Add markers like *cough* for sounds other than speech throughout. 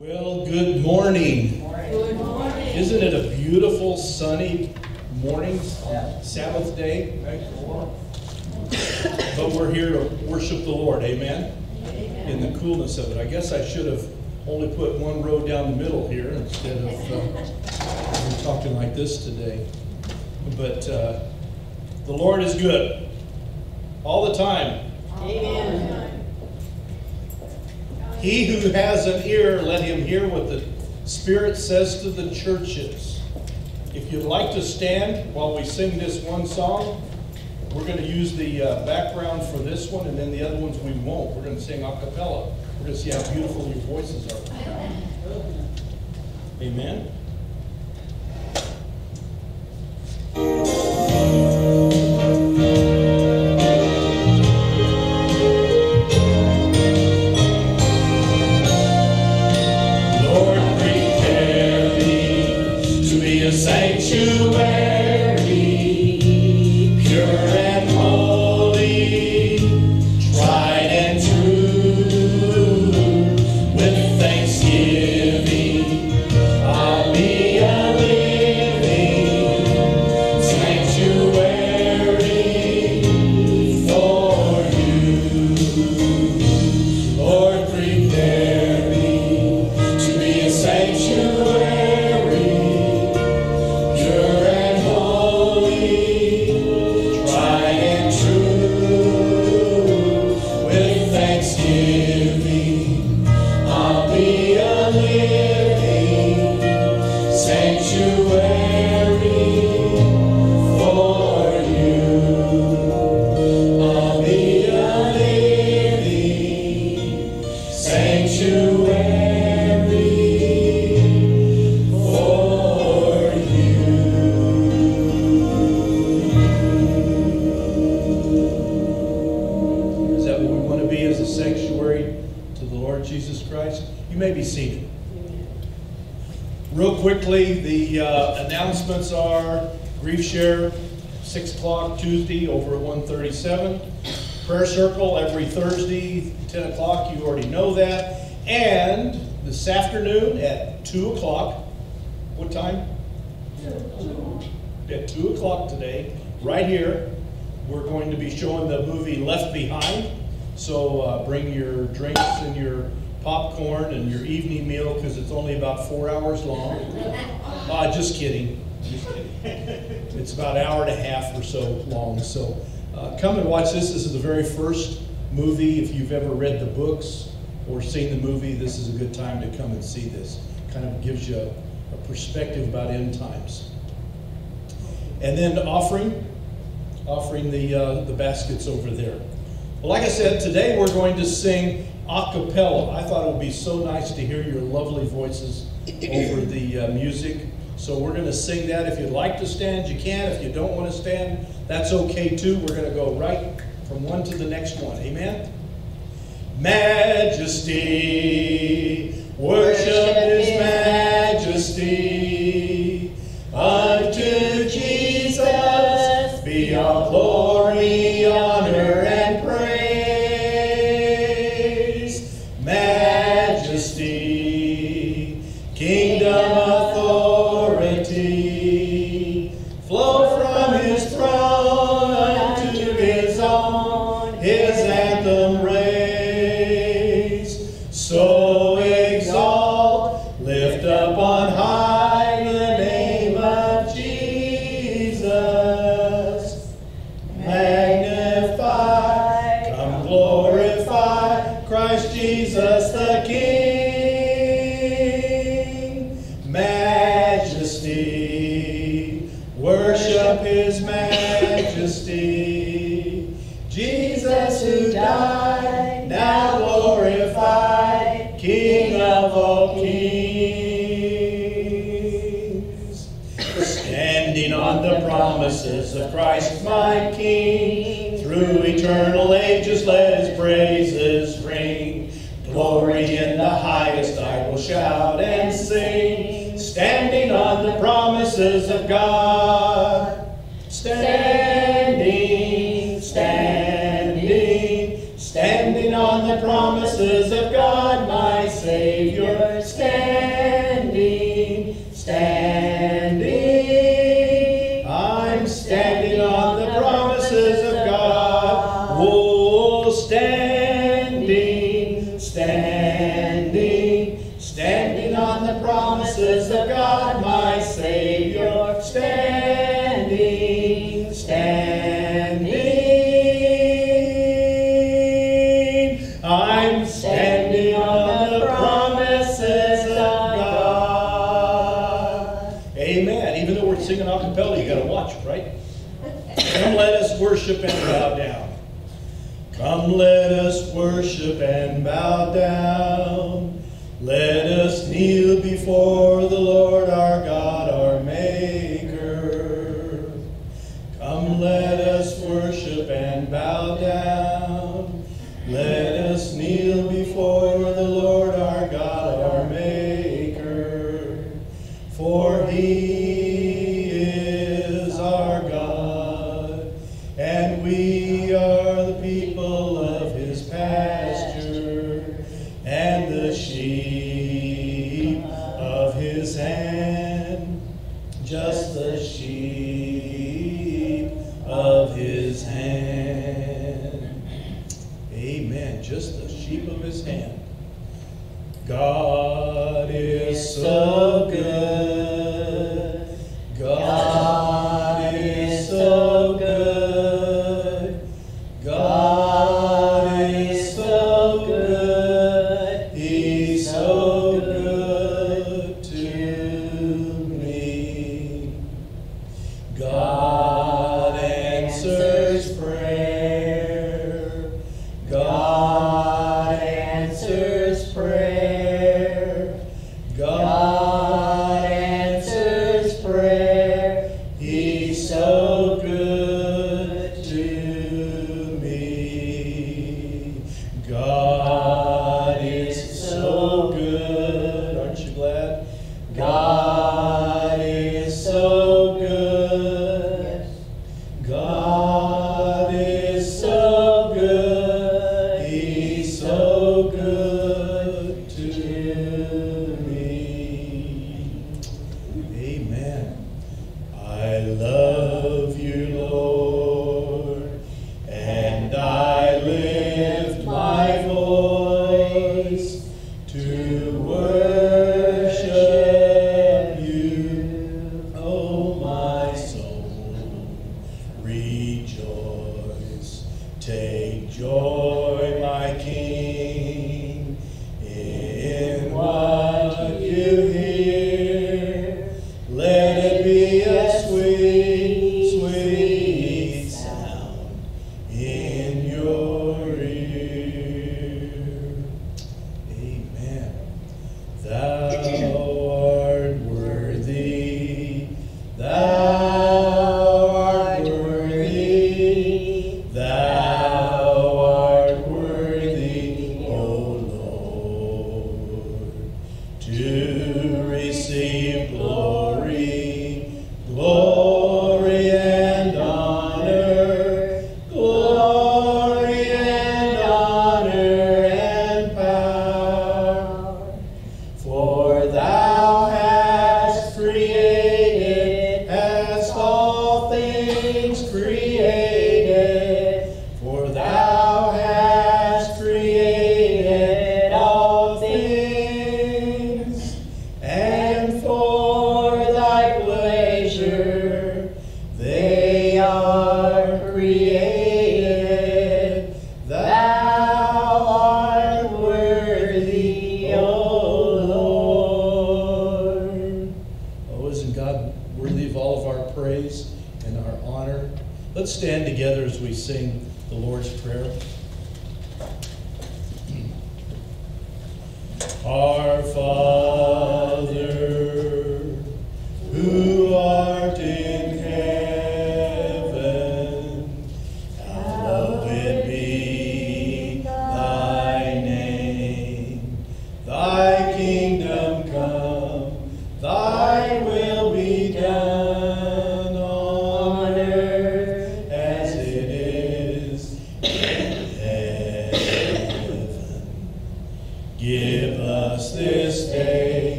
Well, good morning. Good morning. Isn't it a beautiful sunny morning, Sabbath day? But we're here to worship the Lord, amen? In the coolness of it. I guess I should have only put one row down the middle here instead of uh, talking like this today. But uh, the Lord is good all the time. Amen. He who has an ear, let him hear what the Spirit says to the churches. If you'd like to stand while we sing this one song, we're going to use the uh, background for this one, and then the other ones we won't. We're going to sing a cappella. We're going to see how beautiful your voices are. Amen. Tuesday over at 137. Prayer Circle every Thursday, 10 o'clock, you already know that. And this afternoon at 2 o'clock, what time? At 2 o'clock today, right here, we're going to be showing the movie Left Behind. So uh, bring your drinks and your popcorn and your evening meal because it's only about four hours long. Uh, just kidding. Just kidding. It's about an hour and a half or so long. So uh, come and watch this. This is the very first movie. If you've ever read the books or seen the movie, this is a good time to come and see this. Kind of gives you a, a perspective about end times. And then offering, offering the, uh, the baskets over there. Well, like I said, today we're going to sing a cappella. I thought it would be so nice to hear your lovely voices over the uh, music. So we're going to sing that. If you'd like to stand, you can. If you don't want to stand, that's okay too. We're going to go right from one to the next one. Amen? Majesty, worship His majesty. Unto Jesus be all glory, honor, Let us worship and bow down. Let Rejoice, take joy.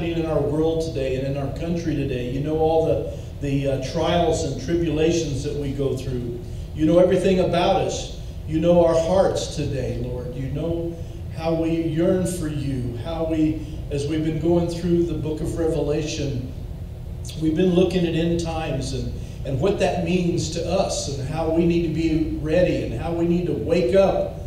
Happening in our world today and in our country today. You know all the, the uh, trials and tribulations that we go through. You know everything about us. You know our hearts today, Lord. You know how we yearn for you, how we, as we've been going through the book of Revelation, we've been looking at end times and, and what that means to us and how we need to be ready and how we need to wake up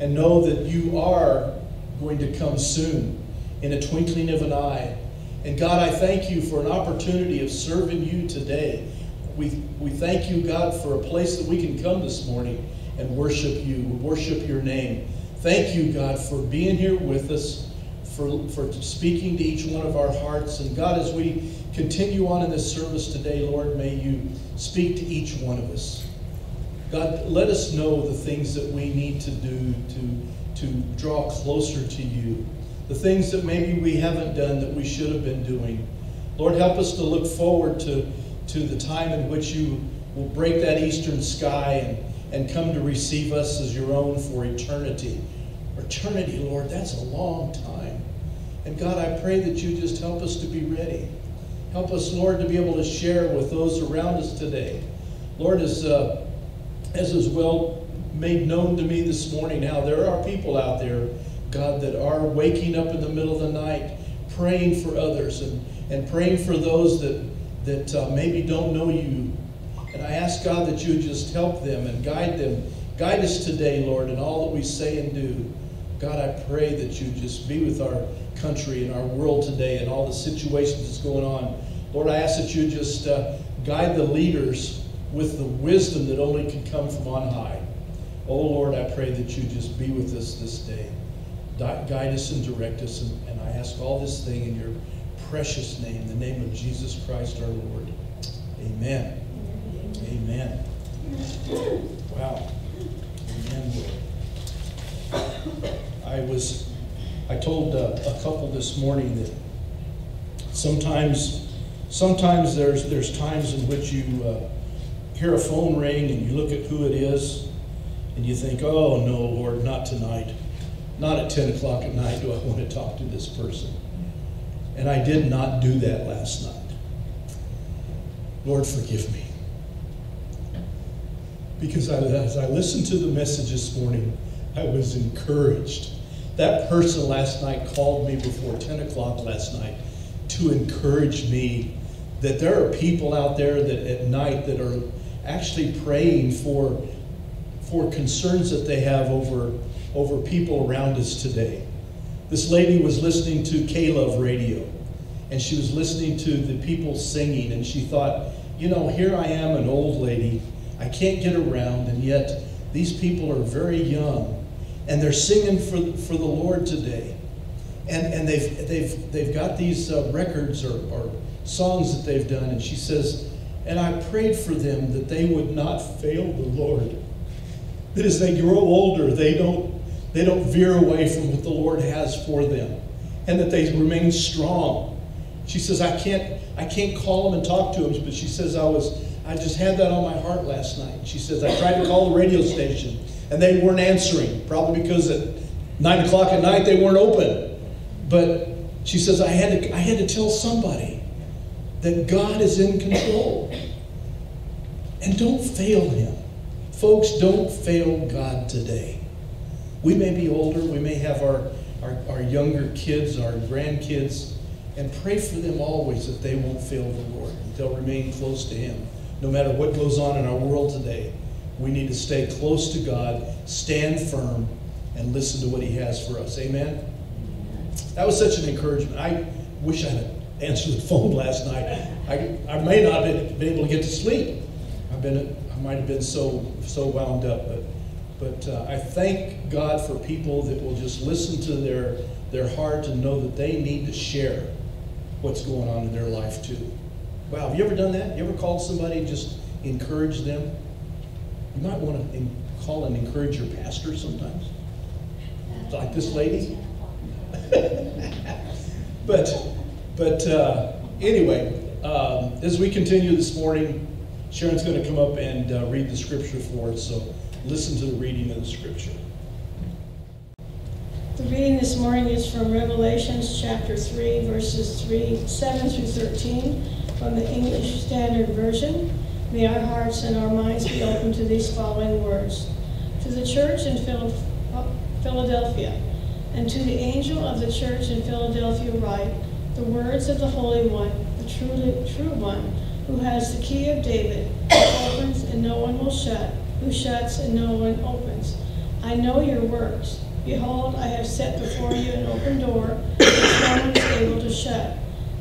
and know that you are going to come soon in a twinkling of an eye. And God, I thank you for an opportunity of serving you today. We, we thank you, God, for a place that we can come this morning and worship you, worship your name. Thank you, God, for being here with us, for, for speaking to each one of our hearts. And God, as we continue on in this service today, Lord, may you speak to each one of us. God, let us know the things that we need to do to, to draw closer to you, the things that maybe we haven't done that we should have been doing. Lord, help us to look forward to, to the time in which you will break that eastern sky and, and come to receive us as your own for eternity. Eternity, Lord, that's a long time. And God, I pray that you just help us to be ready. Help us, Lord, to be able to share with those around us today. Lord, as, uh, as is well made known to me this morning how there are people out there, God, that are waking up in the middle of the night praying for others and, and praying for those that, that uh, maybe don't know you. And I ask, God, that you would just help them and guide them. Guide us today, Lord, in all that we say and do. God, I pray that you just be with our country and our world today and all the situations that's going on. Lord, I ask that you just uh, guide the leaders with the wisdom that only can come from on high. Oh, Lord, I pray that you just be with us this day. Guide us and direct us. And, and I ask all this thing in your precious name, the name of Jesus Christ our Lord. Amen. Amen. Wow. Amen, Lord. I was, I told uh, a couple this morning that sometimes, sometimes there's there's times in which you uh, hear a phone ring and you look at who it is, and you think, oh no, Lord, not tonight, not at 10 o'clock at night do I want to talk to this person. And I did not do that last night. Lord, forgive me. Because I, as I listened to the message this morning, I was encouraged. That person last night called me before 10 o'clock last night to encourage me that there are people out there that at night that are actually praying for, for concerns that they have over, over people around us today. This lady was listening to K-Love radio, and she was listening to the people singing, and she thought, you know, here I am, an old lady, I can't get around, and yet these people are very young, and they're singing for, for the Lord today. And, and they've, they've, they've got these uh, records or, or songs that they've done, and she says, and I prayed for them that they would not fail the Lord. That as they grow older, they don't, they don't veer away from what the Lord has for them, and that they remain strong. She says, I can't, I can't call them and talk to them, but she says, I was, I just had that on my heart last night. She says, I tried to call the radio station, and they weren't answering, probably because at nine o'clock at night they weren't open. But she says, I had to, I had to tell somebody that God is in control. And don't fail Him. Folks, don't fail God today. We may be older, we may have our, our, our, younger kids, our grandkids, and pray for them always that they won't fail the Lord. They'll remain close to Him. No matter what goes on in our world today, we need to stay close to God, stand firm, and listen to what He has for us. Amen? That was such an encouragement. I wish I had answered the phone last night. I, I may not have been able to get to sleep. I've been, I might have been so, so wound up, but, but uh, I thank God for people that will just listen to their, their heart and know that they need to share what's going on in their life too. Wow, have you ever done that? You ever called somebody and just encouraged them? You might want to call and encourage your pastor sometimes. Like this lady. *laughs* but, but uh, anyway, um, as we continue this morning, Sharon's going to come up and uh, read the scripture for us. So listen to the reading of the scripture. The reading this morning is from Revelations chapter 3, verses 3, 7 through 13 from the English Standard Version. May our hearts and our minds be open to these following words. To the church in Philadelphia, and to the angel of the church in Philadelphia write, the words of the Holy One, the truly true one, who has the key of David, who opens and no one will shut, who shuts and no one opens. I know your works. Behold, I have set before you an open door, which no one is able to shut.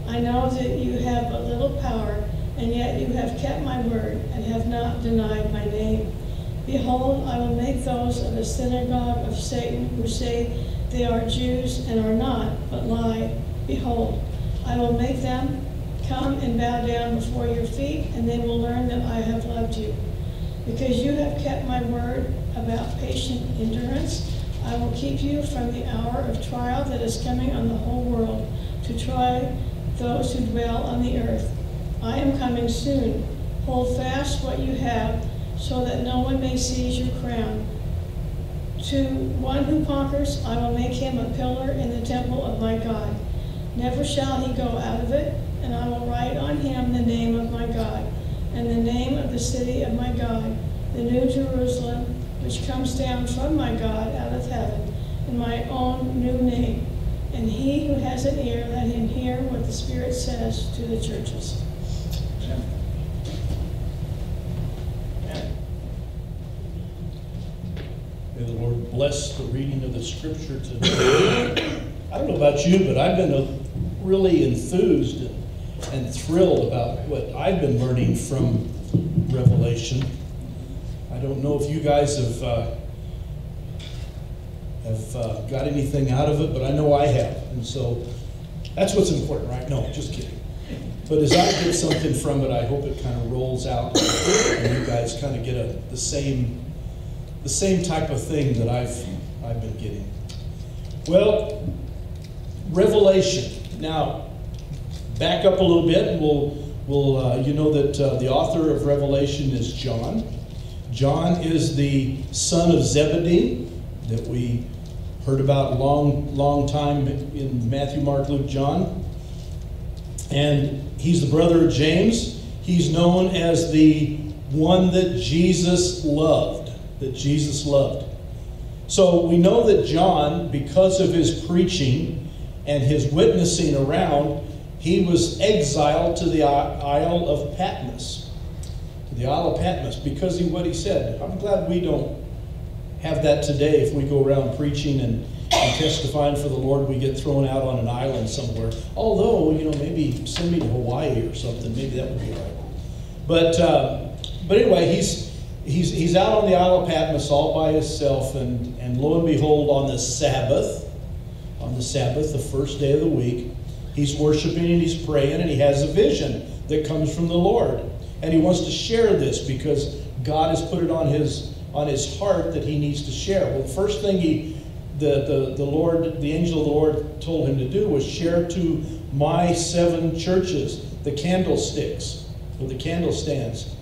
I know that you have a little power, and yet you have kept my word, and have not denied my name. Behold, I will make those of the synagogue of Satan who say they are Jews and are not, but lie. Behold, I will make them come and bow down before your feet, and they will learn that I have loved you. Because you have kept my word about patient endurance, I will keep you from the hour of trial that is coming on the whole world to try those who dwell on the earth. I am coming soon. Hold fast what you have, so that no one may seize your crown. To one who conquers, I will make him a pillar in the temple of my God. Never shall he go out of it, and I will write on him the name of my God, and the name of the city of my God, the new Jerusalem, which comes down from my God out of heaven, in my own new name. And he who has an ear, let him hear what the Spirit says to the churches. May the Lord bless the reading of the scripture today. *coughs* I don't know about you, but I've been really enthused and, and thrilled about what I've been learning from Revelation. I don't know if you guys have uh, have uh, got anything out of it, but I know I have, and so that's what's important, right? No, just kidding. But as I get something from it, I hope it kind of rolls out, and you guys kind of get a, the same the same type of thing that I've I've been getting. Well, Revelation. Now, back up a little bit, and we'll we'll uh, you know that uh, the author of Revelation is John. John is the son of Zebedee that we heard about a long, long time in Matthew, Mark, Luke, John. And he's the brother of James. He's known as the one that Jesus loved, that Jesus loved. So we know that John, because of his preaching and his witnessing around, he was exiled to the Isle of Patmos. The Isle of Patmos because of what he said. I'm glad we don't have that today if we go around preaching and, and testifying for the Lord. We get thrown out on an island somewhere. Although, you know, maybe send me to Hawaii or something. Maybe that would be right. But, uh, but anyway, he's he's, he's out on the Isle of Patmos all by himself, and, and lo and behold, on the Sabbath, on the Sabbath, the first day of the week, he's worshiping and he's praying, and he has a vision that comes from the Lord. And he wants to share this because God has put it on his on his heart that he needs to share. Well, the first thing he the, the, the Lord, the angel of the Lord told him to do was share to my seven churches the candlesticks, or the candlestands.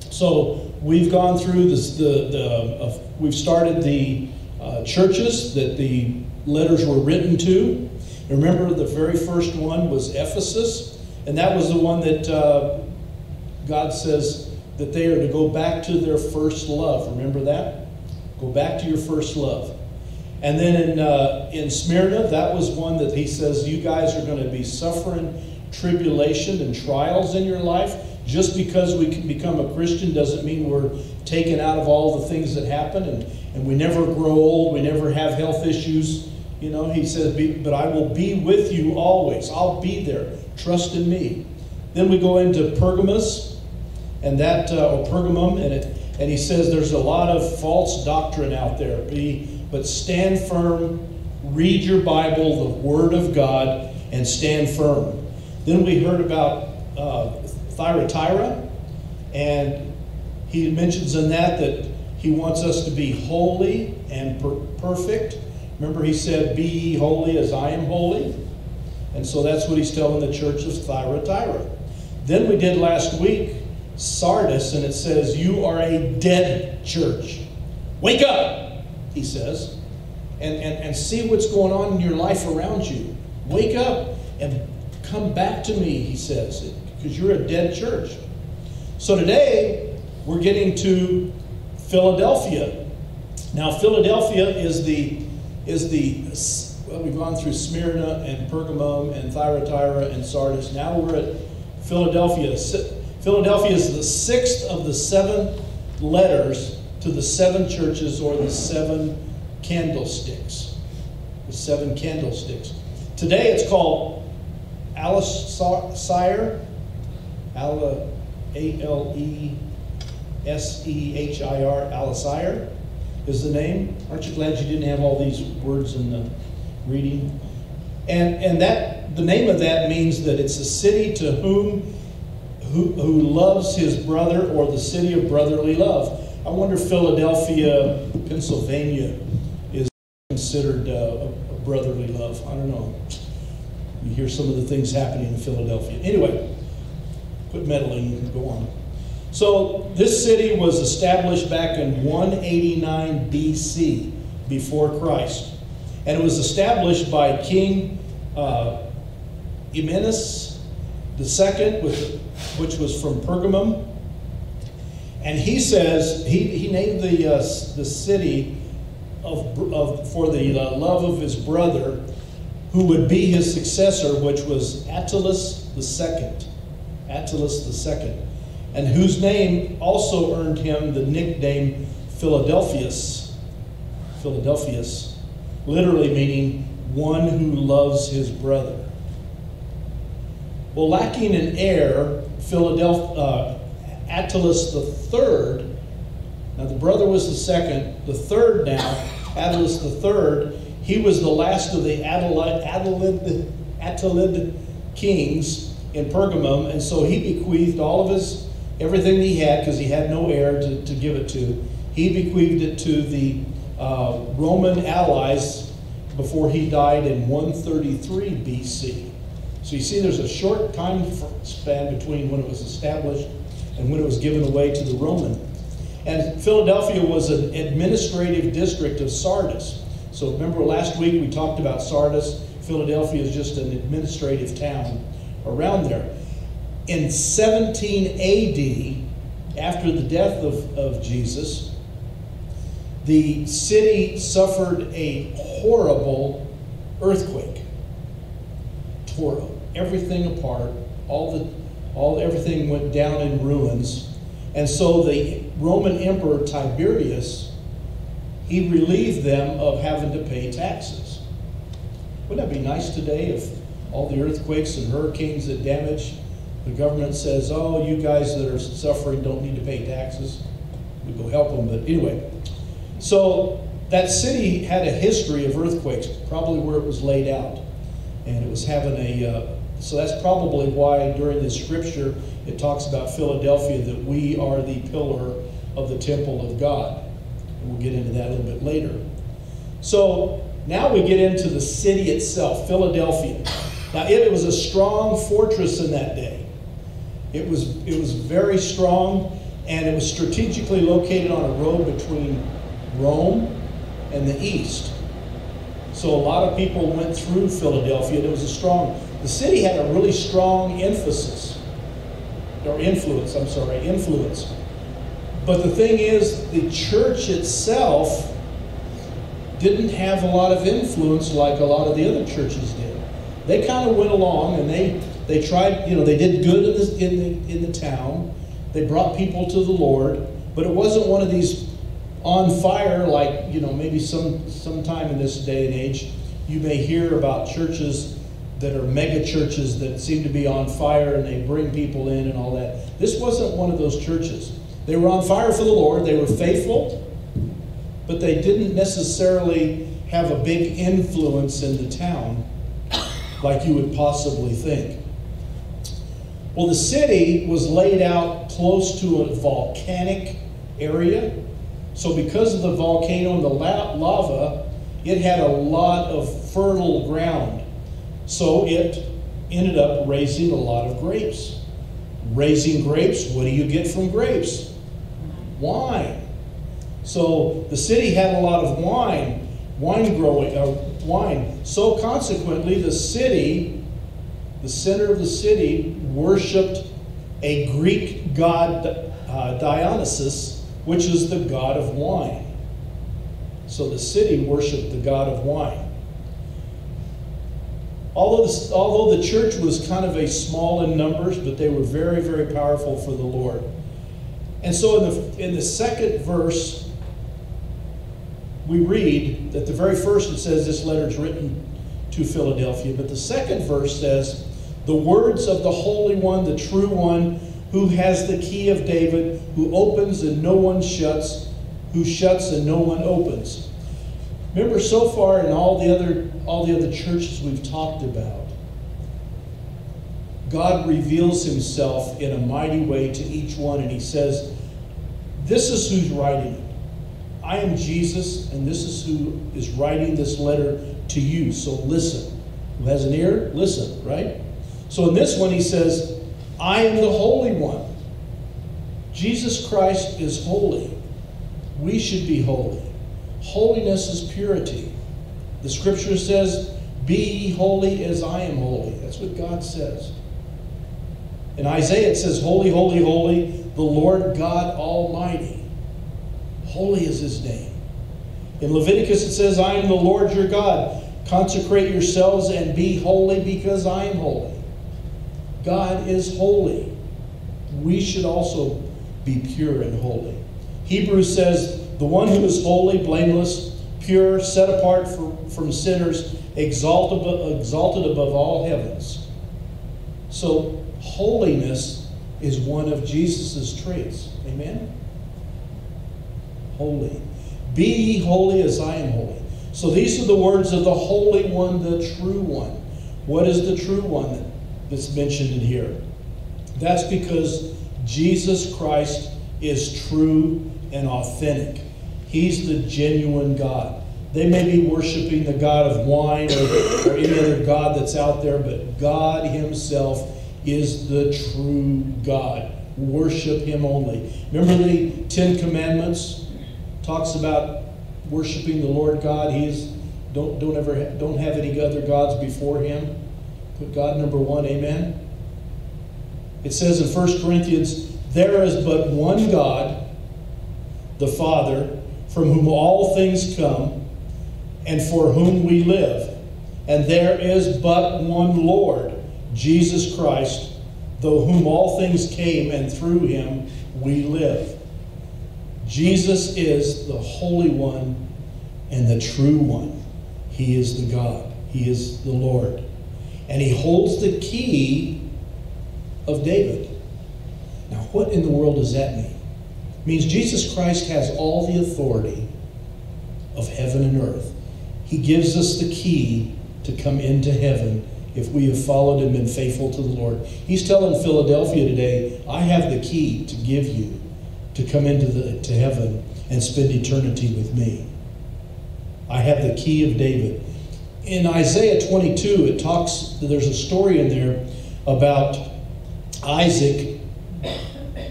So we've gone through this, the, the uh, we've started the uh, churches that the letters were written to. Remember, the very first one was Ephesus, and that was the one that uh, God says that they are to go back to their first love. Remember that? Go back to your first love. And then in, uh, in Smyrna, that was one that he says, you guys are going to be suffering tribulation and trials in your life. Just because we can become a Christian doesn't mean we're taken out of all the things that happen and, and we never grow old, we never have health issues. You know, he says, but I will be with you always. I'll be there. Trust in me. Then we go into Pergamos, and that, uh, or Pergamum, and, it, and he says there's a lot of false doctrine out there. Be, but stand firm, read your Bible, the Word of God, and stand firm. Then we heard about uh, Thyatira, and he mentions in that that he wants us to be holy and per- perfect. Remember, he said, Be ye holy as I am holy. And so that's what he's telling the church of Thyatira. Then we did last week Sardis, and it says, You are a dead church. Wake up, he says, and, and, and see what's going on in your life around you. Wake up and come back to me, he says, because you're a dead church. So today, we're getting to Philadelphia. Now, Philadelphia is the, is the well, we've gone through Smyrna and Pergamum and Thyatira and Sardis. Now we're at Philadelphia. Philadelphia is the sixth of the seven letters to the seven churches or the seven candlesticks. The seven candlesticks. Today it's called Alice Sire, A L E S E H I R, Alasire is the name. Aren't you glad you didn't have all these words in the reading? And, and that the name of that means that it's a city to whom who, who loves his brother or the city of brotherly love. I wonder if Philadelphia, Pennsylvania is considered uh, a brotherly love. I don't know. You hear some of the things happening in Philadelphia. Anyway, quit meddling and go on. So, this city was established back in 189 BC, before Christ. And it was established by King uh, Eumenes II, which, which was from Pergamum. And he says, he, he named the, uh, the city of, of, for the uh, love of his brother, who would be his successor, which was Attalus II. Attalus II and whose name also earned him the nickname Philadelphus. Philadelphus, literally meaning one who loves his brother. Well, lacking an heir, Philadelphia, uh, Attalus III, now the brother was the second, the third now, Attalus III, he was the last of the Attalid, Attalid kings in Pergamum, and so he bequeathed all of his everything he had, because he had no heir to, to give it to, he bequeathed it to the uh, Roman allies before he died in 133 BC. So you see, there's a short time span between when it was established and when it was given away to the Roman. And Philadelphia was an administrative district of Sardis. So remember last week we talked about Sardis. Philadelphia is just an administrative town around there in 17 AD, after the death of, of Jesus, the city suffered a horrible earthquake. Tore everything apart. All the, all everything went down in ruins. And so the Roman Emperor Tiberius, he relieved them of having to pay taxes. Wouldn't that be nice today if all the earthquakes and hurricanes that damage the government says, oh, you guys that are suffering don't need to pay taxes. We go help them. But anyway, so that city had a history of earthquakes, probably where it was laid out. And it was having a, uh, so that's probably why during this scripture it talks about Philadelphia that we are the pillar of the temple of God. And we'll get into that a little bit later. So now we get into the city itself, Philadelphia. Now it was a strong fortress in that day. It was, it was very strong, and it was strategically located on a road between Rome and the east. So a lot of people went through Philadelphia. There was a strong, the city had a really strong emphasis, or influence, I'm sorry, influence. But the thing is, the church itself didn't have a lot of influence like a lot of the other churches did. They kind of went along and they they tried, you know, they did good in the, in the, in the town. They brought people to the Lord, but it wasn't one of these on fire like, you know, maybe some sometime in this day and age you may hear about churches that are mega churches that seem to be on fire and they bring people in and all that. This wasn't one of those churches. They were on fire for the Lord, they were faithful, but they didn't necessarily have a big influence in the town like you would possibly think. Well, the city was laid out close to a volcanic area. So, because of the volcano and the lava, it had a lot of fertile ground. So it ended up raising a lot of grapes. Raising grapes, what do you get from grapes? Wine. So the city had a lot of wine, wine growing, uh, wine. So consequently, the city, the center of the city, worshipped a Greek god, uh, Dionysus, which is the god of wine. So the city worshipped the god of wine. Although, this, although the church was kind of a small in numbers, but they were very, very powerful for the Lord. And so in the, in the second verse, we read that the very first it says this letter is written to Philadelphia, but the second verse says, The words of the Holy One, the true one, who has the key of David, who opens and no one shuts, who shuts and no one opens. Remember, so far in all the other all the other churches we've talked about, God reveals himself in a mighty way to each one, and he says, This is who's writing it. I am Jesus, and this is who is writing this letter to you. So listen. Who has an ear? Listen, right? So in this one, he says, I am the Holy One. Jesus Christ is holy. We should be holy. Holiness is purity. The scripture says, Be ye holy as I am holy. That's what God says. In Isaiah it says, Holy, holy, holy, the Lord God Almighty. Holy is his name. In Leviticus it says, I am the Lord your God. Consecrate yourselves and be holy because I am holy. God is holy. We should also be pure and holy. Hebrews says, The one who is holy, blameless, pure, set apart for, from sinners, exalted, exalted above all heavens. So, holiness is one of Jesus' traits. Amen? Holy. Be ye holy as I am holy. So, these are the words of the Holy One, the true one. What is the true one that's mentioned in here? That's because Jesus Christ is true and authentic. He's the genuine God. They may be worshiping the God of wine or, or any other God that's out there, but God Himself is the true God. Worship Him only. Remember the Ten Commandments talks about worshiping the Lord God. He's don't don't ever don't have any other gods before Him. Put God number one. Amen. It says in 1 Corinthians, there is but one God, the Father, from whom all things come, and for whom we live. And there is but one Lord, Jesus Christ, through whom all things came, and through him we live. Jesus is the Holy One and the true one. He is the God, He is the Lord. And He holds the key of David. Now, what in the world does that mean? It means Jesus Christ has all the authority of heaven and earth. He gives us the key to come into heaven if we have followed and been faithful to the Lord. He's telling Philadelphia today, I have the key to give you to come into the, to heaven and spend eternity with me. I have the key of David. In Isaiah 22, it talks, there's a story in there about Isaac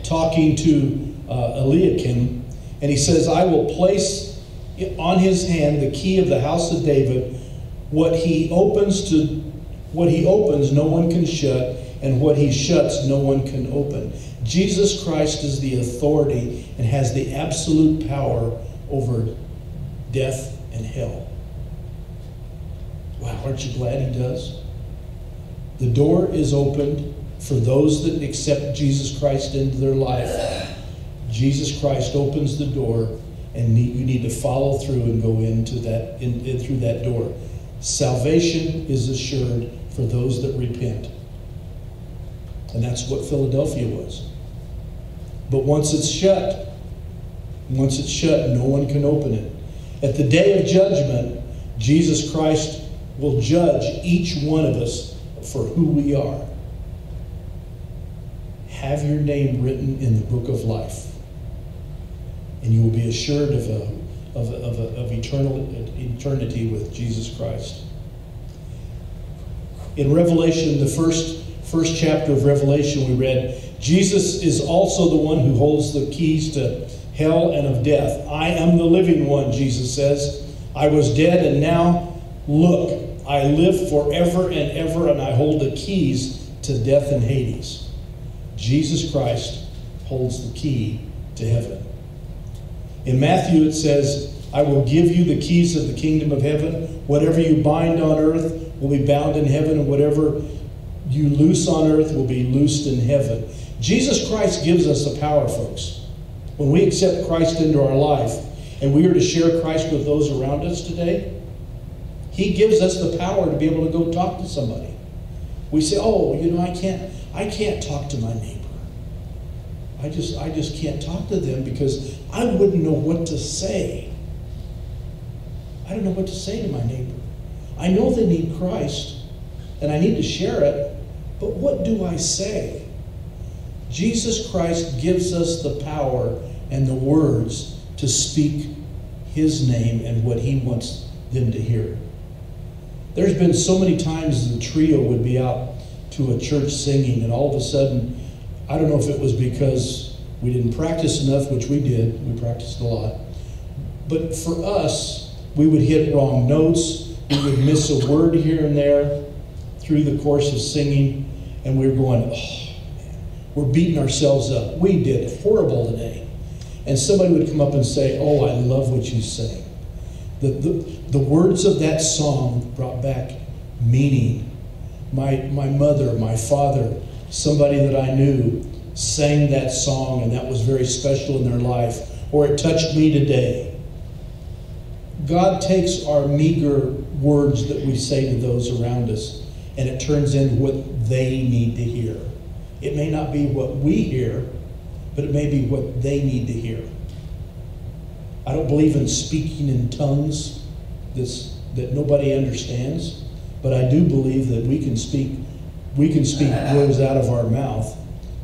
talking to uh, Eliakim, and he says, I will place on his hand the key of the house of David. What he opens to what he opens, no one can shut, and what he shuts, no one can open. Jesus Christ is the authority and has the absolute power over death and hell. Wow, aren't you glad he does? The door is opened for those that accept Jesus Christ into their life. Jesus Christ opens the door, and you need to follow through and go into that in, in through that door. Salvation is assured for those that repent. And that's what Philadelphia was. But once it's shut, once it's shut, no one can open it. At the day of judgment, Jesus Christ will judge each one of us for who we are. Have your name written in the book of life, and you will be assured of, a, of, a, of, a, of eternal, eternity with Jesus Christ. In Revelation, the first, first chapter of Revelation we read, Jesus is also the one who holds the keys to hell and of death. I am the living one, Jesus says. I was dead, and now look, I live forever and ever, and I hold the keys to death and Hades. Jesus Christ holds the key to heaven. In Matthew, it says, I will give you the keys of the kingdom of heaven. Whatever you bind on earth will be bound in heaven, and whatever you loose on earth will be loosed in heaven. Jesus Christ gives us the power, folks. When we accept Christ into our life and we are to share Christ with those around us today, He gives us the power to be able to go talk to somebody. We say, "Oh, you know, I can't, I can't talk to my neighbor. I just, I just can't talk to them because I wouldn't know what to say. I don't know what to say to my neighbor. I know they need Christ, and I need to share it, but what do I say? Jesus Christ gives us the power and the words to speak His name and what He wants them to hear. There's been so many times the trio would be out to a church singing, and all of a sudden, I don't know if it was because we didn't practice enough, which we did, we practiced a lot, but for us, we would hit wrong notes, we would miss a word here and there through the course of singing, and we were going, oh, man, we're beating ourselves up. We did horrible today. And somebody would come up and say, oh, I love what you sang. The, the, the words of that song brought back meaning. My, my mother, my father, somebody that I knew sang that song, and that was very special in their life, or it touched me today. God takes our meager words that we say to those around us, and it turns into what they need to hear. It may not be what we hear, but it may be what they need to hear. I don't believe in speaking in tongues this, that nobody understands, but I do believe that we can speak we can speak words out of our mouth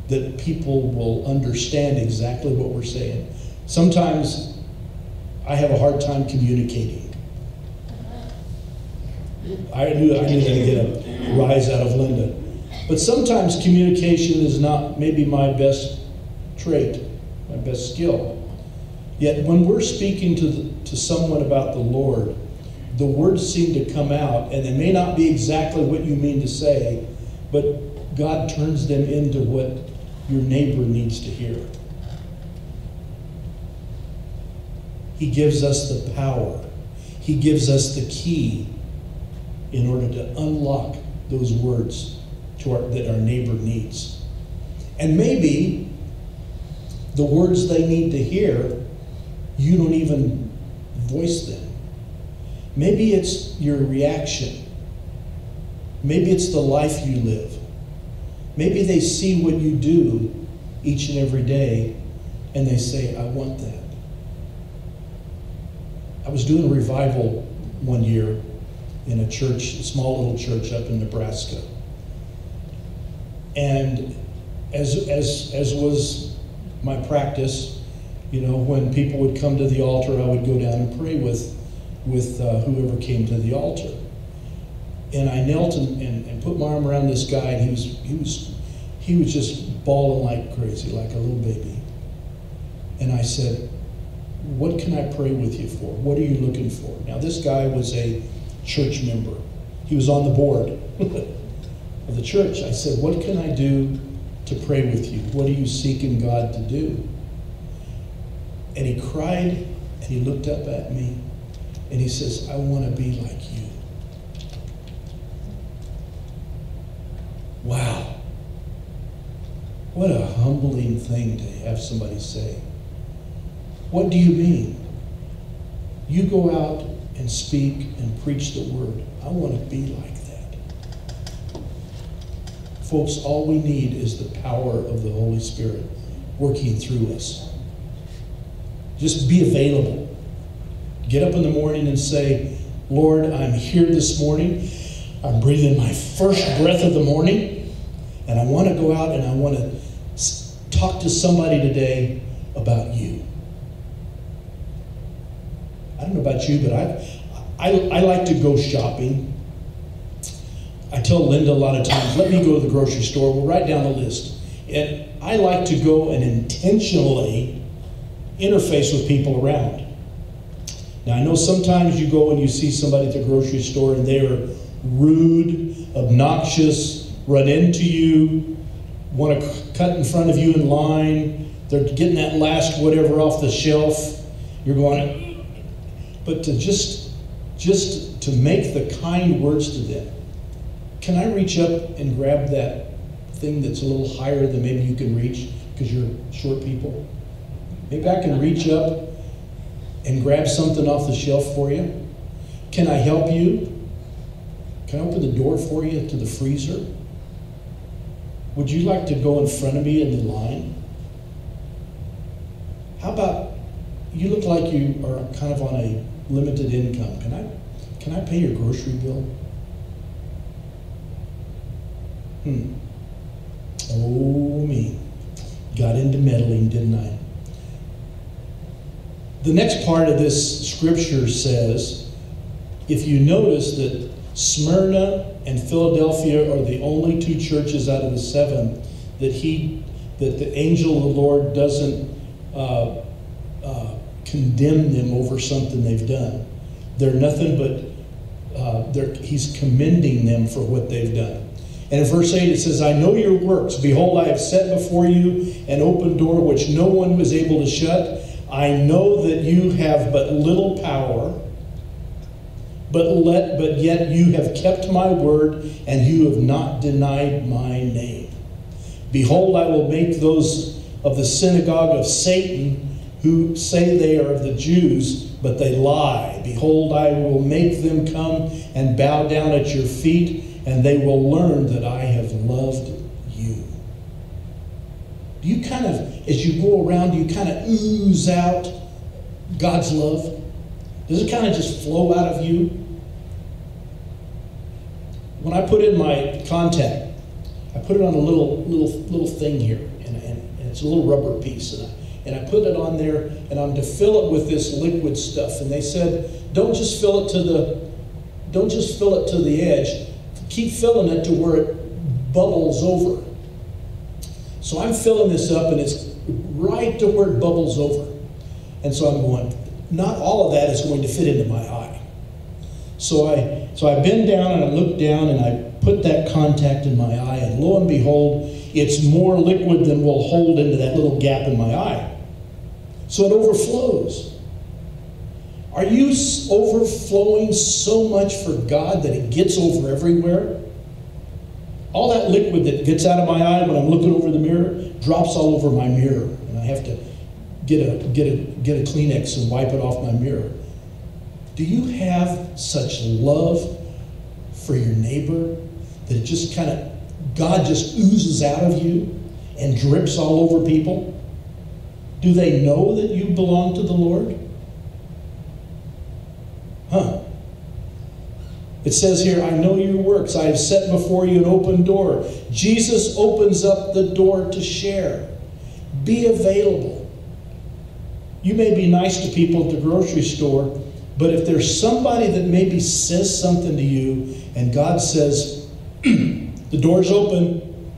that people will understand exactly what we're saying. Sometimes I have a hard time communicating. I knew I knew to get a rise out of Linda. But sometimes communication is not maybe my best trait, my best skill. Yet when we're speaking to, the, to someone about the Lord, the words seem to come out, and they may not be exactly what you mean to say, but God turns them into what your neighbor needs to hear. He gives us the power, He gives us the key in order to unlock those words our, that our neighbor needs. And maybe the words they need to hear, you don't even voice them. Maybe it's your reaction. Maybe it's the life you live. Maybe they see what you do each and every day and they say, I want that. I was doing a revival one year in a church, a small little church up in Nebraska. And as, as, as was my practice, you know, when people would come to the altar, I would go down and pray with, with uh, whoever came to the altar. And I knelt and, and, and, put my arm around this guy, and he was, he, was, he was just bawling like crazy, like a little baby. And I said, What can I pray with you for? What are you looking for? Now, this guy was a church member, he was on the board *laughs* of the church. I said, What can I do to pray with you? What are you seeking God to do? And he cried and he looked up at me and he says, I want to be like you. Wow. What a humbling thing to have somebody say. What do you mean? You go out and speak and preach the word. I want to be like that. Folks, all we need is the power of the Holy Spirit working through us. Just be available. Get up in the morning and say, Lord, I'm here this morning. I'm breathing my first breath of the morning, and I want to go out and I want to talk to somebody today about you. I don't know about you, but I, I, I like to go shopping. I tell Linda a lot of times, let me go to the grocery store, we'll write down the list. And I like to go and intentionally interface with people around. Now, I know sometimes you go and you see somebody at the grocery store and they are rude, obnoxious, run into you, want to cut in front of you in line, they're getting that last whatever off the shelf. You're going, but to just, just to make the kind words to them. Can I reach up and grab that thing that's a little higher than maybe you can reach because you're short people? Maybe I can reach up and grab something off the shelf for you. Can I help you? Can I open the door for you to the freezer? Would you like to go in front of me in the line? How about you look like you are kind of on a limited income. Can I can I pay your grocery bill? Hmm. Oh me. Got into meddling, didn't I? The next part of this scripture says, if you notice that Smyrna and Philadelphia are the only two churches out of the seven that he that the angel of the Lord doesn't uh, uh, condemn them over something they've done. They're nothing but uh, they're, he's commending them for what they've done. And in verse 8 it says, I know your works. Behold, I have set before you an open door which no one was able to shut. I know that you have but little power, but let but yet you have kept my word, and you have not denied my name. Behold, I will make those of the synagogue of Satan who say they are of the Jews, but they lie. Behold, I will make them come and bow down at your feet, and they will learn that I have loved you. Do you kind of, as you go around, you kind of ooze out God's love? Does it kind of just flow out of you? When I put in my contact, I put it on a little little little thing here, and, and, and it's a little rubber piece, and I, and I put it on there, and I'm to fill it with this liquid stuff. And they said, don't just fill it to the, don't just fill it to the edge. Keep filling it to where it bubbles over. So I'm filling this up, and it's right to where it bubbles over. And so I'm going, not all of that is going to fit into my eye. So I so I bend down and I look down and I put that contact in my eye, and lo and behold, it's more liquid than will hold into that little gap in my eye. So it overflows. Are you overflowing so much for God that it gets over everywhere? All that liquid that gets out of my eye when I'm looking over the mirror drops all over my mirror, and I have to get a get a get a Kleenex and wipe it off my mirror. Do you have such love for your neighbor that it just kind of God just oozes out of you and drips all over people? Do they know that you belong to the Lord? Huh. It says here, I know your works. I have set before you an open door. Jesus opens up the door to share. Be available. You may be nice to people at the grocery store, but if there's somebody that maybe says something to you and God says, *clears throat* the door's open,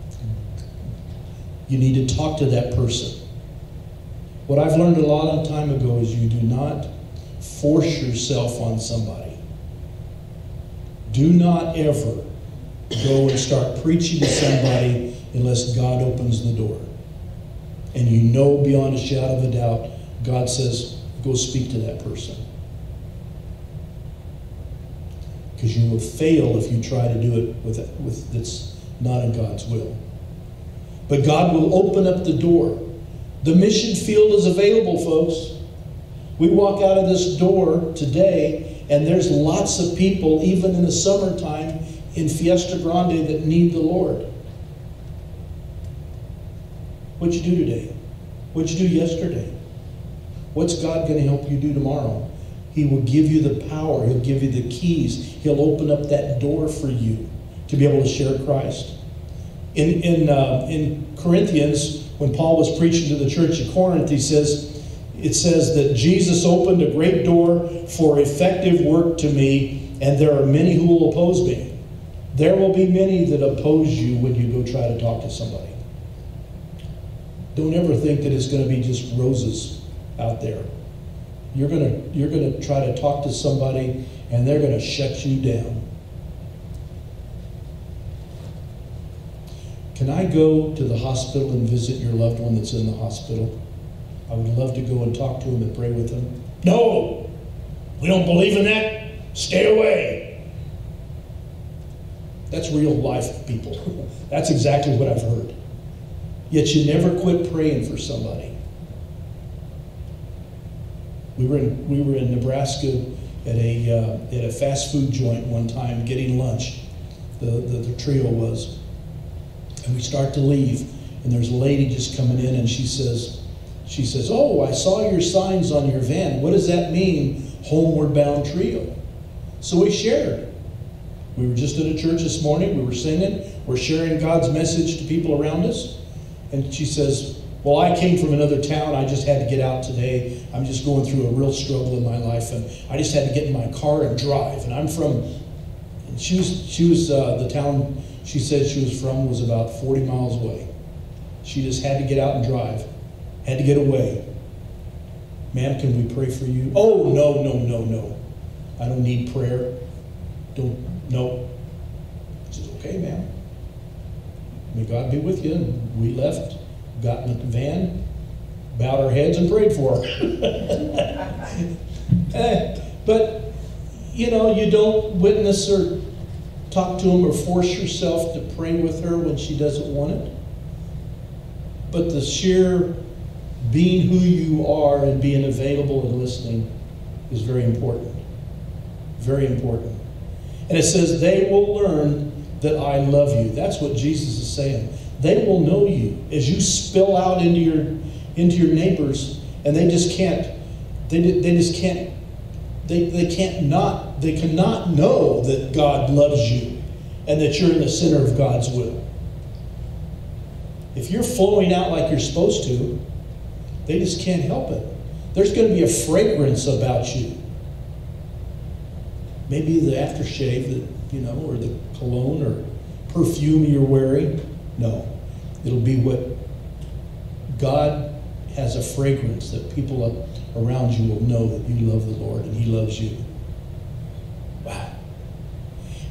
you need to talk to that person. What I've learned a long time ago is you do not force yourself on somebody. Do not ever go and start preaching to somebody unless God opens the door. And you know beyond a shadow of a doubt, God says, go speak to that person. Because you will fail if you try to do it with, with that's not in God's will. But God will open up the door the mission field is available, folks. We walk out of this door today, and there's lots of people, even in the summertime, in Fiesta Grande that need the Lord. What'd you do today? What'd you do yesterday? What's God going to help you do tomorrow? He will give you the power. He'll give you the keys. He'll open up that door for you to be able to share Christ. In, in, uh, in Corinthians, when Paul was preaching to the church at Corinth, he says, it says that Jesus opened a great door for effective work to me, and there are many who will oppose me. There will be many that oppose you when you go try to talk to somebody. Don't ever think that it's going to be just roses out there. You're going to, you're going to try to talk to somebody and they're going to shut you down. Can I go to the hospital and visit your loved one that's in the hospital? I would love to go and talk to him and pray with him. No! We don't believe in that. Stay away. That's real life, people. *laughs* That's exactly what I've heard. Yet you never quit praying for somebody. We were in, we were in Nebraska at a, uh, at a fast food joint one time getting lunch. The, the, the trio was. And we start to leave, and there's a lady just coming in, and she says, she says, Oh, I saw your signs on your van. What does that mean, homeward bound trio? So we shared. We were just at a church this morning, we were singing, we're sharing God's message to people around us. And she says, Well, I came from another town. I just had to get out today. I'm just going through a real struggle in my life. And I just had to get in my car and drive. And I'm from, and she was, she was uh, the town she said she was from was about 40 miles away. She just had to get out and drive, had to get away. Ma'am, can we pray for you? Oh, no, no, no, no. I don't need prayer. Don't, no. She says, okay, ma'am. May God be with you. And we left, got in the van, bowed our heads, and prayed for her. *laughs* Eh, but, you know, you don't witness or talk to them or force yourself to pray with her when she doesn't want it. But the sheer being who you are and being available and listening is very important. Very important. And it says, they will learn that I love you. That's what Jesus is saying. They will know you as you spill out into your into your neighbors, and they just can't. They, they just can't. They, they can't not. They cannot know that God loves you, and that you're in the center of God's will. If you're flowing out like you're supposed to, they just can't help it. There's going to be a fragrance about you. Maybe the aftershave that, you know, or the cologne or perfume you're wearing. No. It'll be what God has a fragrance that people around you will know that you love the Lord and He loves you. Wow.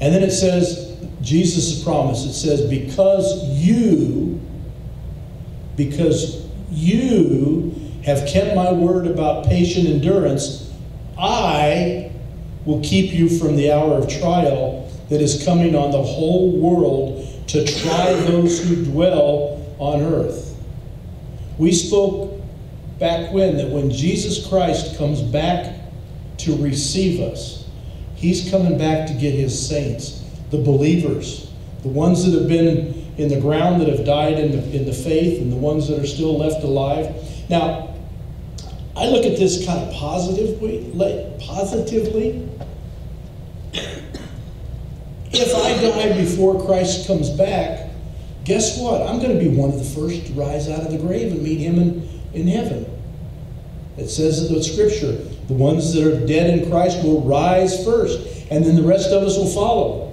And then it says, Jesus' promise, it says, because you, because you have kept my word about patient endurance, I will keep you from the hour of trial that is coming on the whole world to try those who dwell on earth. We spoke back when that when Jesus Christ comes back to receive us, he's coming back to get his saints, the believers, the ones that have been in the ground that have died in the, in the faith, and the ones that are still left alive. Now, I look at this kind of positively, positively if I die before Christ comes back, guess what? I'm going to be one of the first to rise out of the grave and meet him in, in heaven. It says in the scripture, the ones that are dead in Christ will rise first, and then the rest of us will follow.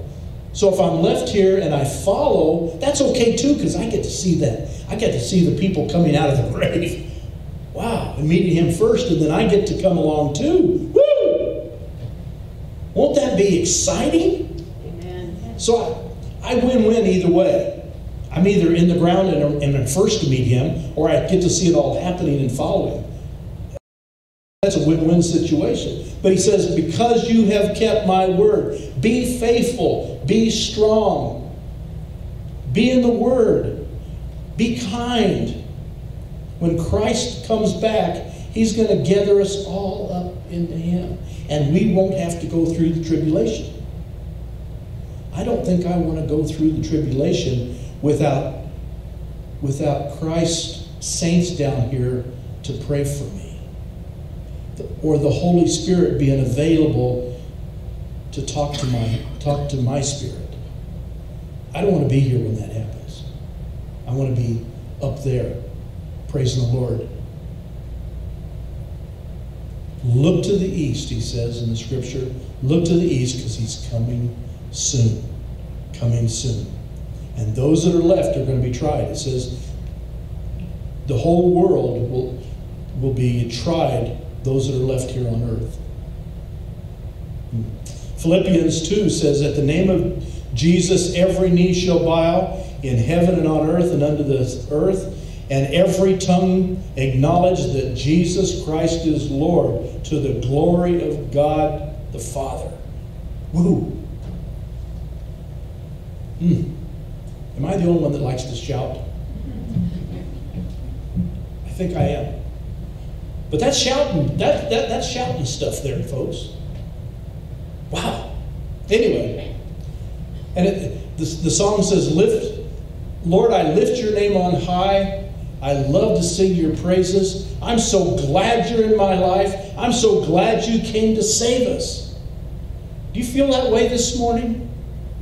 So if I'm left here and I follow, that's okay too, because I get to see that. I get to see the people coming out of the *laughs* grave. Wow, and meeting him first, and then I get to come along too. Woo! Won't that be exciting? Amen. So I, I win-win either way. I'm either in the ground and, and I'm first to meet him, or I get to see it all happening and following. That's a win-win situation. But he says, because you have kept my word, be faithful, be strong, be in the word, be kind. When Christ comes back, he's going to gather us all up into him. And we won't have to go through the tribulation. I don't think I want to go through the tribulation without, without Christ's saints down here to pray for me. Or the Holy Spirit being available to talk to my, talk to my spirit. I don't want to be here when that happens. I want to be up there praising the Lord. Look to the east, he says in the scripture. Look to the east because he's coming soon. coming soon. And those that are left are going to be tried. It says the whole world will, will be tried, those that are left here on earth. Philippians 2 says, At the name of Jesus, every knee shall bow in heaven and on earth and under the earth, and every tongue acknowledge that Jesus Christ is Lord to the glory of God the Father. Woo! Hmm. Am I the only one that likes to shout? I think I am. But that's shouting, that, that, that's shouting stuff there, folks. Wow. Anyway, and it, the, the song says, Lift, Lord, I lift your name on high. I love to sing your praises. I'm so glad you're in my life. I'm so glad you came to save us. Do you feel that way this morning?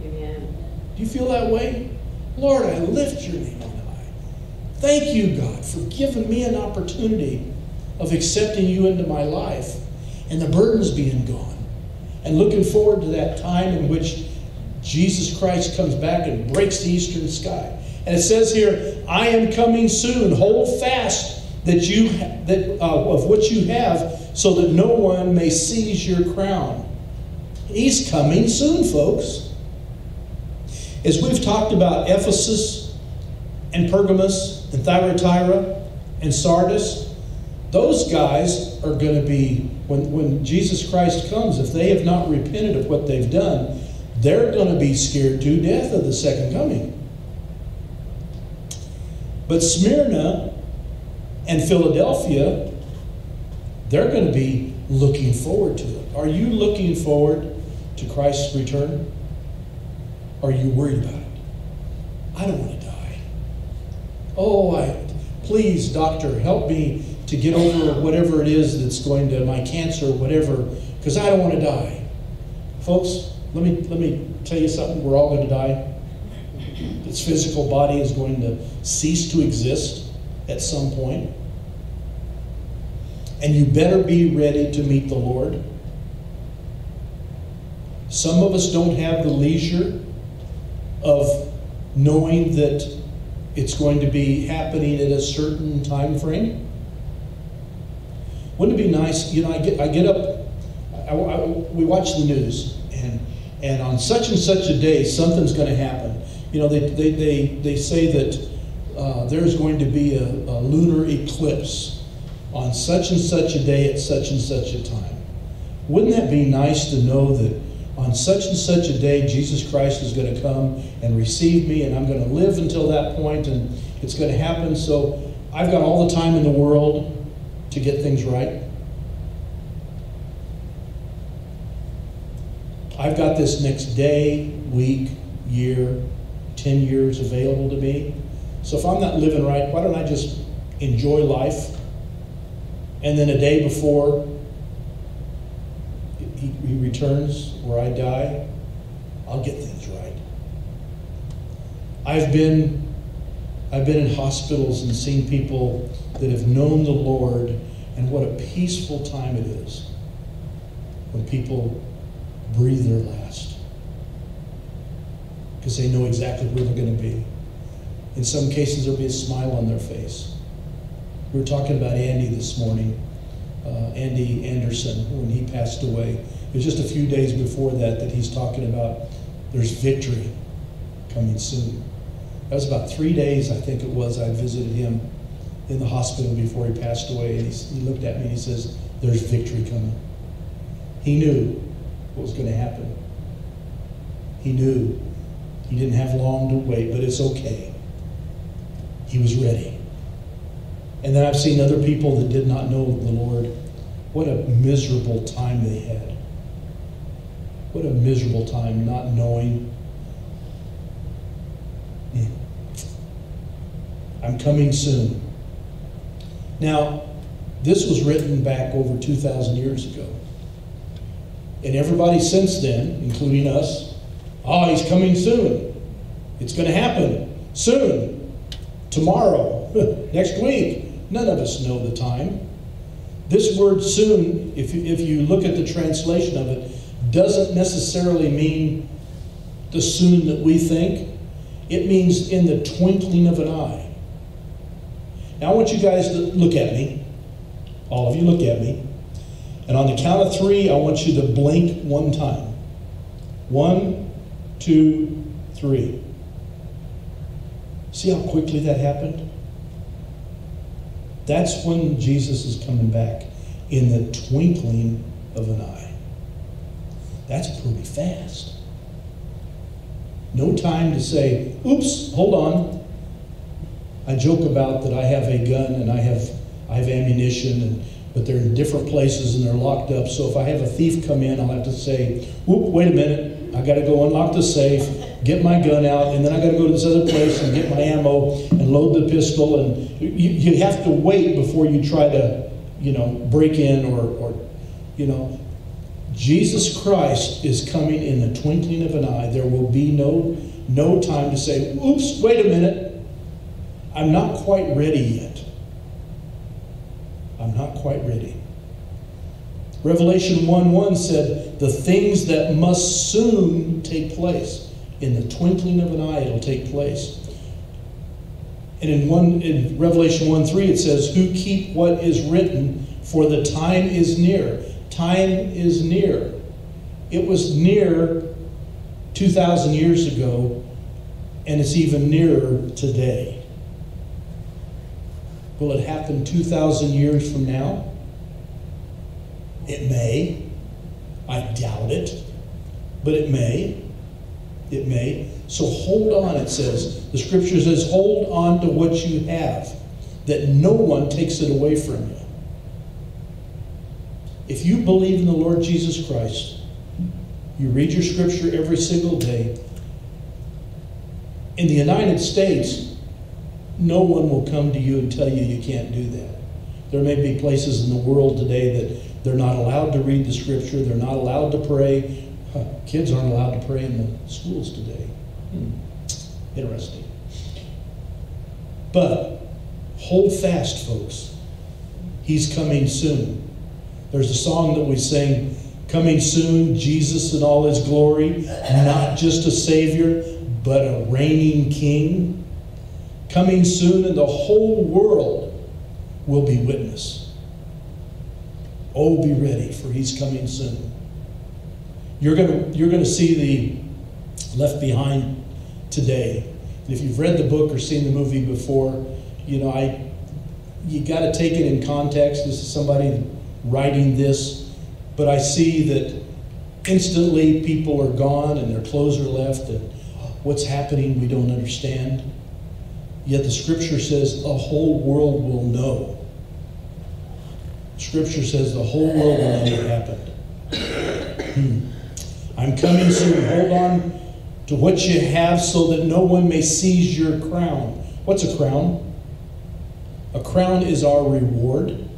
Amen. Do you feel that way? Lord, I lift your name on high. Thank you, God, for giving me an opportunity of accepting you into my life and the burdens being gone. And looking forward to that time in which Jesus Christ comes back and breaks the eastern sky. And it says here, I am coming soon. Hold fast that you that uh, of what you have, so that no one may seize your crown. He's coming soon, folks. As we've talked about Ephesus and Pergamos and Thyatira and Sardis, those guys are going to be when when Jesus Christ comes. If they have not repented of what they've done, they're going to be scared to death of the second coming. But Smyrna and Philadelphia, they're going to be looking forward to it. Are you looking forward to Christ's return? Are you worried about it? I don't want to die. Oh, I please, doctor, help me to get over whatever it is that's going to my cancer, whatever, because I don't want to die. Folks, let me let me tell you something. We're all going to die. This physical body is going to cease to exist at some point. And you better be ready to meet the Lord. Some of us don't have the leisure of knowing that it's going to be happening at a certain time frame. Wouldn't it be nice? You know, I get, I get up, I, I, we watch the news, and, and on such and such a day, something's going to happen. You know, they, they, they, they say that uh, there's going to be a, a lunar eclipse on such and such a day at such and such a time. Wouldn't that be nice to know that on such and such a day, Jesus Christ is going to come and receive me, and I'm going to live until that point, and it's going to happen. So I've got all the time in the world to get things right. I've got this next day, week, year, 10 years available to me. So if I'm not living right, why don't I just enjoy life? And then a day before he, he returns, where I die, I'll get things right. I've been I've been in hospitals and seen people that have known the Lord and what a peaceful time it is when people breathe their last. Because they know exactly where they're going to be. In some cases, there'll be a smile on their face. We were talking about Andy this morning, uh, Andy Anderson, when he passed away. It was just a few days before that that he's talking about there's victory coming soon. That was about three days, I think it was, I visited him in the hospital before he passed away. And he, he looked at me and he says, There's victory coming. He knew what was going to happen. He knew he didn't have long to wait, but it's okay. He was ready. And then I've seen other people that did not know the Lord. What a miserable time they had. What a miserable time not knowing. I'm coming soon. Now, this was written back over 2,000 years ago. And everybody since then, including us, oh, he's coming soon. It's going to happen soon, tomorrow, *laughs* next week. None of us know the time. This word soon, if if you look at the translation of it, doesn't necessarily mean the soon that we think. It means in the twinkling of an eye. Now I want you guys to look at me. All of you look at me. And on the count of three, I want you to blink one time. One, two, three. See how quickly that happened? That's when Jesus is coming back in the twinkling of an eye. That's pretty fast. No time to say, oops, hold on. I joke about that I have a gun and I have I have ammunition and but they're in different places and they're locked up. So if I have a thief come in, I'll have to say, whoop, wait a minute, I gotta go unlock the safe, get my gun out, and then I gotta go to this other place and get my ammo and load the pistol. And you, you have to wait before you try to, you know, break in or, or, you know. Jesus Christ is coming in the twinkling of an eye. There will be no, no time to say, oops, wait a minute. I'm not quite ready yet. I'm not quite ready. Revelation 1 1 said, The things that must soon take place. In the twinkling of an eye, it'll take place. And in, one, in Revelation 1 3, it says, Who keep what is written, for the time is near. Time is near. It was near 2,000 years ago, and it's even nearer today. Will it happen 2,000 years from now? It may. I doubt it. But it may. It may. So hold on, it says. The scripture says, hold on to what you have, that no one takes it away from you. If you believe in the Lord Jesus Christ, you read your scripture every single day. In the United States, no one will come to you and tell you you can't do that. There may be places in the world today that they're not allowed to read the scripture, they're not allowed to pray. Huh, kids aren't allowed to pray in the schools today. Hmm. Interesting. But hold fast, folks. He's coming soon. There's a song that we sing, Coming Soon, Jesus in all his glory, not just a Savior, but a reigning King coming soon, and the whole world will be witness. Oh, be ready, for he's coming soon. You're going you're going to see the Left Behind today. If you've read the book or seen the movie before, you know, I you got to take it in context. This is somebody writing this, but I see that instantly people are gone and their clothes are left, and what's happening we don't understand. Yet the scripture says the whole world will know. Scripture says the whole world will know what happened. Hmm. I'm coming soon. Hold on to what you have so that no one may seize your crown. What's a crown? A crown is our reward.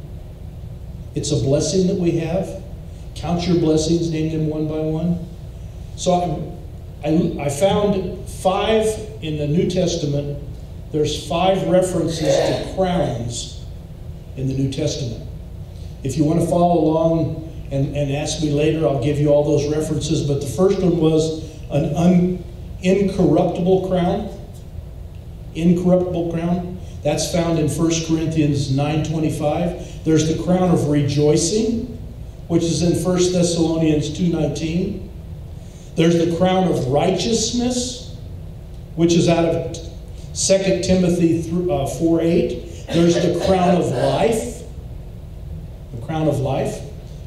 It's a blessing that we have. Count your blessings, name them one by one. So I, I, I found five in the New Testament there's five references to crowns in the New Testament. If you want to follow along and, and ask me later, I'll give you all those references. But the first one was an un, incorruptible crown. Incorruptible crown. That's found in 1 Corinthians 9.25. There's the crown of rejoicing, which is in 1 Thessalonians 2.19. There's the crown of righteousness, which is out of 2 Timothy uh, 4 8, there's the crown of life, the crown of life,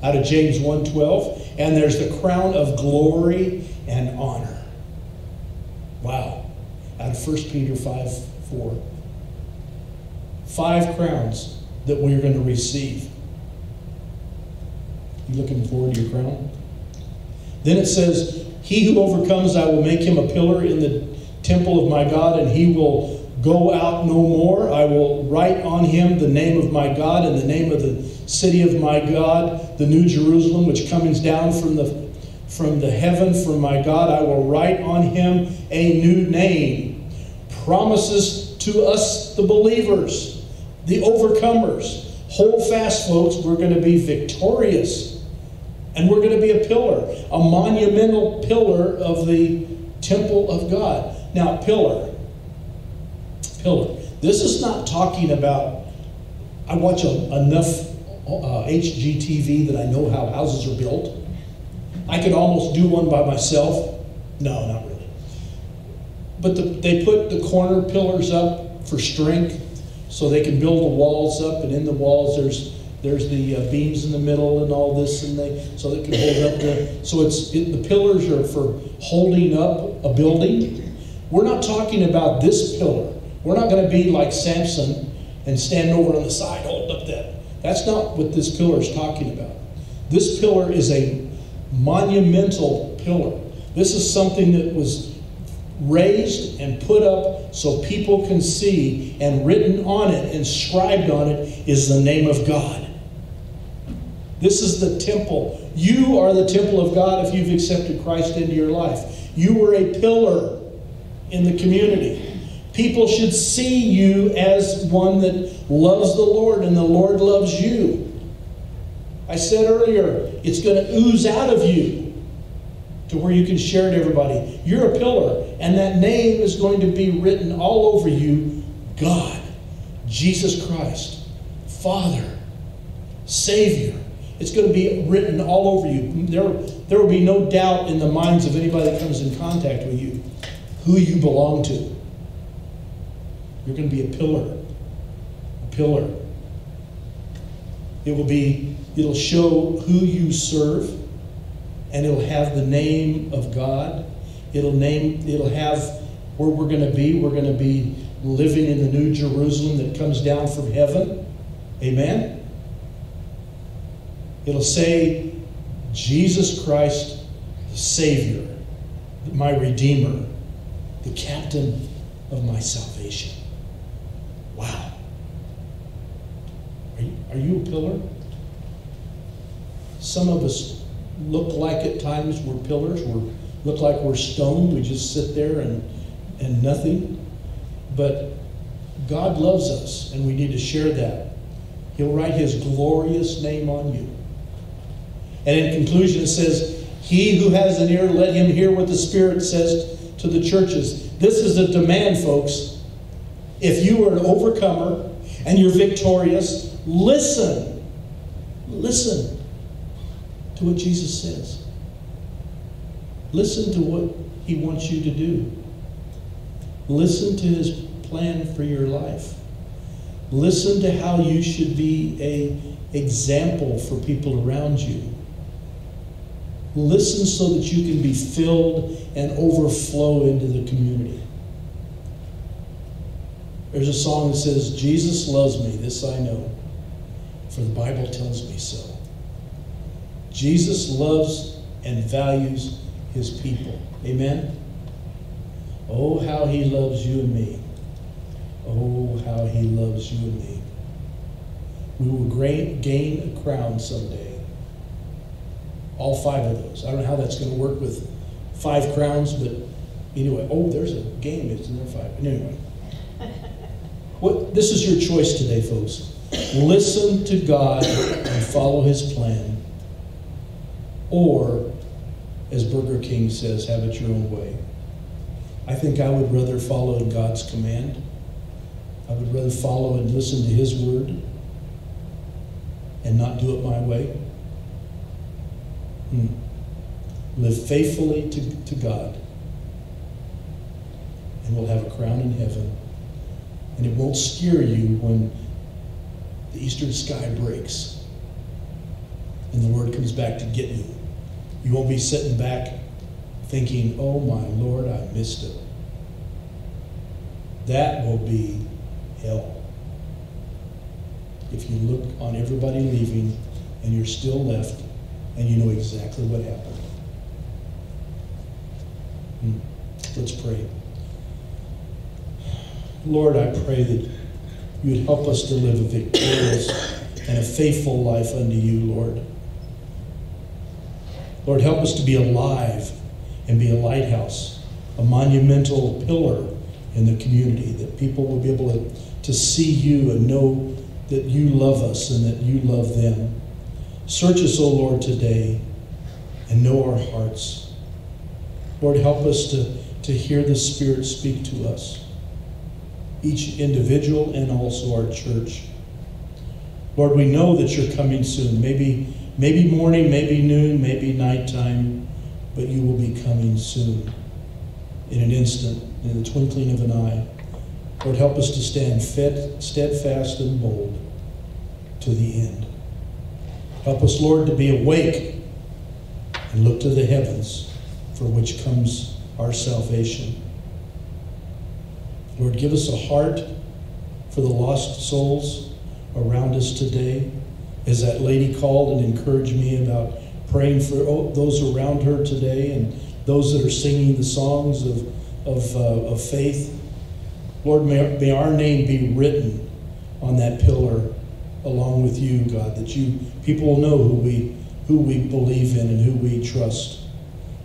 out of James 1 12, and there's the crown of glory and honor. Wow. Out of 1 Peter 5 4. Five crowns that we're going to receive. You looking forward to your crown? Then it says, He who overcomes, I will make him a pillar in the temple of my God, and he will go out no more. I will write on him the name of my God and the name of the city of my God, the new Jerusalem, which comes down from the from the heaven from my God. I will write on him a new name. Promises to us, the believers, the overcomers. Hold fast, folks. We're going to be victorious. And we're going to be a pillar, a monumental pillar of the temple of God. Now, pillar. Pillar. This is not talking about, I watch a, enough uh, HGTV that I know how houses are built. I could almost do one by myself. No, not really. But the, they put the corner pillars up for strength so they can build the walls up, and in the walls there's there's the uh, beams in the middle and all this, and they so they can hold up the. So it's it, the pillars are for holding up a building. We're not talking about this pillar. We're not going to be like Samson and stand over on the side, hold up that. That's not what this pillar is talking about. This pillar is a monumental pillar. This is something that was raised and put up so people can see, and written on it, inscribed on it, is the name of God. This is the temple. You are the temple of God if you've accepted Christ into your life. You were a pillar in the community. People should see you as one that loves the Lord and the Lord loves you. I said earlier, it's going to ooze out of you to where you can share it to everybody. You're a pillar, and that name is going to be written all over you God, Jesus Christ, Father, Savior. It's going to be written all over you. There, there will be no doubt in the minds of anybody that comes in contact with you who you belong to. You're going to be a pillar. A pillar. It will be, it'll show who you serve, and it'll have the name of God. It'll name, it'll have where we're going to be. We're going to be living in the new Jerusalem that comes down from heaven. Amen. It'll say, Jesus Christ, the Savior, my Redeemer, the captain of my salvation. Wow. Are you, are you a pillar? Some of us look like at times we're pillars. We look like we're stone. We just sit there and, and nothing. But God loves us, and we need to share that. He'll write His glorious name on you. And in conclusion, it says, He who has an ear, let him hear what the Spirit says to the churches. This is a demand, folks. If you are an overcomer and you're victorious, listen. Listen to what Jesus says. Listen to what He wants you to do. Listen to His plan for your life. Listen to how you should be a example for people around you. Listen so that you can be filled and overflow into the community. There's a song that says, Jesus loves me, this I know, for the Bible tells me so. Jesus loves and values his people. Amen? Oh, how he loves you and me. Oh, how he loves you and me. We will gain a crown someday. All five of those. I don't know how that's going to work with five crowns, but anyway. Oh, there's a game. It's in there five. Anyway. *laughs* What, this is your choice today, folks. Listen to God and follow his plan. Or, as Burger King says, have it your own way. I think I would rather follow God's command. I would rather follow and listen to his word and not do it my way. Hmm. Live faithfully to, to God, and we'll have a crown in heaven. And it won't scare you when the eastern sky breaks and the Lord comes back to get you. You won't be sitting back thinking, oh my Lord, I missed it. That will be hell. If you look on everybody leaving and you're still left and you know exactly what happened. Hmm. Let's pray. Lord, I pray that you would help us to live a victorious and a faithful life unto you, Lord. Lord, help us to be alive and be a lighthouse, a monumental pillar in the community, that people will be able to, to see you and know that you love us and that you love them. Search us, O Lord, today and know our hearts. Lord, help us to to hear the Spirit speak to us, each individual and also our church. Lord, we know that you're coming soon. Maybe, maybe morning, maybe noon, maybe nighttime, but you will be coming soon. In an instant, in the twinkling of an eye. Lord, help us to stand fit, steadfast and bold to the end. Help us, Lord, to be awake and look to the heavens for which comes our salvation. Lord, give us a heart for the lost souls around us today. As that lady called and encouraged me about praying for those around her today and those that are singing the songs of, of, uh, of faith. Lord, may, may our name be written on that pillar along with you, God, that you people will know who we who we believe in and who we trust.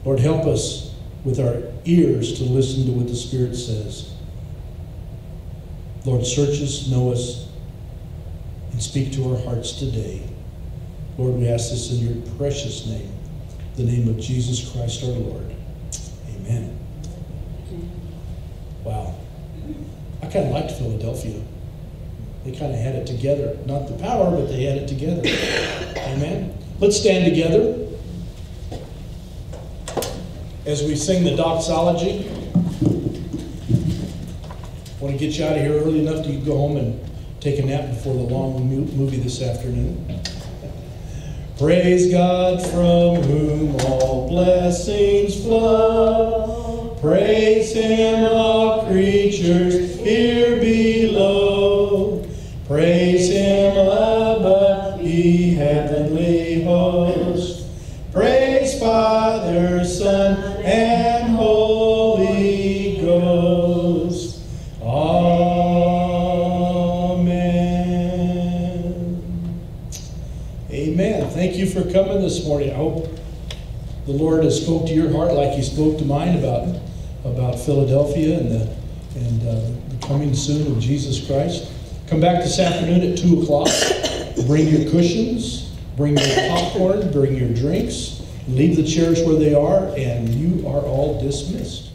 Lord, help us with our ears to listen to what the Spirit says. Lord, search us, know us, and speak to our hearts today. Lord, we ask this in your precious name, the name of Jesus Christ our Lord. Amen. Wow. I kind of liked Philadelphia. They kind of had it together. Not the power, but they had it together. Amen. Let's stand together as we sing the doxology. I want to get you out of here early enough to go home and take a nap before the long movie this afternoon. Praise God from whom all blessings flow. Praise Him, all creatures here below. Praise Him above, ye heavenly host. Praise Father, Son, and Holy Ghost. Amen. Amen. Thank you for coming this morning. I hope the Lord has spoke to your heart like He spoke to mine about about Philadelphia and the and uh, the coming soon of Jesus Christ. Come back this afternoon at 2 o'clock. Bring your cushions, bring your popcorn, bring your drinks, leave the chairs where they are, and you are all dismissed.